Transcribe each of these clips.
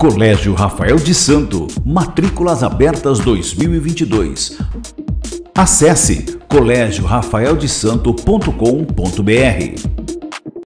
Colégio Rafael de Santo, matrículas abertas 2022. Acesse colégiorafaeldesanto.com.br.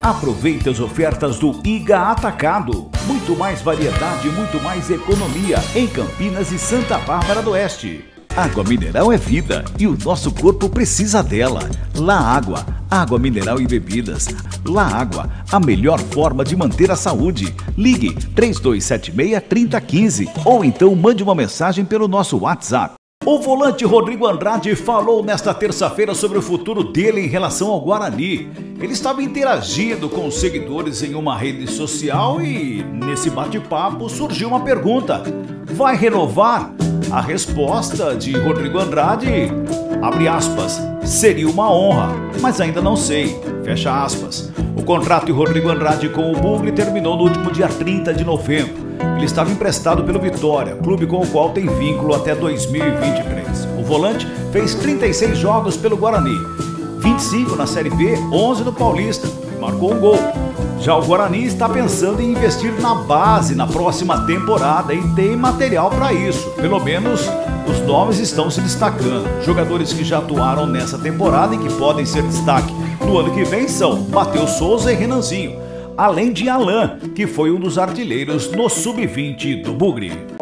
Aproveite as ofertas do IGA Atacado. Muito mais variedade, muito mais economia em Campinas e Santa Bárbara do Oeste. Água mineral é vida e o nosso corpo precisa dela. La Água, água mineral e bebidas. La Água, a melhor forma de manter a saúde. Ligue 3276-3015 ou então mande uma mensagem pelo nosso WhatsApp. O volante Rodrigo Andrade falou nesta terça-feira sobre o futuro dele em relação ao Guarani. Ele estava interagindo com os seguidores em uma rede social e, nesse bate-papo, surgiu uma pergunta: vai renovar? A resposta de Rodrigo Andrade, abre aspas, seria uma honra, mas ainda não sei, fecha aspas. O contrato de Rodrigo Andrade com o Bugre terminou no último dia 30 de novembro. Ele estava emprestado pelo Vitória, clube com o qual tem vínculo até 2023. O volante fez 36 jogos pelo Guarani, 25 na Série B, 11 no Paulista, marcou um gol. Já o Guarani está pensando em investir na base na próxima temporada e tem material para isso. Pelo menos os nomes estão se destacando. Jogadores que já atuaram nessa temporada e que podem ser destaque no ano que vem são Matheus Souza e Renanzinho, além de Alain, que foi um dos artilheiros no sub-20 do Bugre.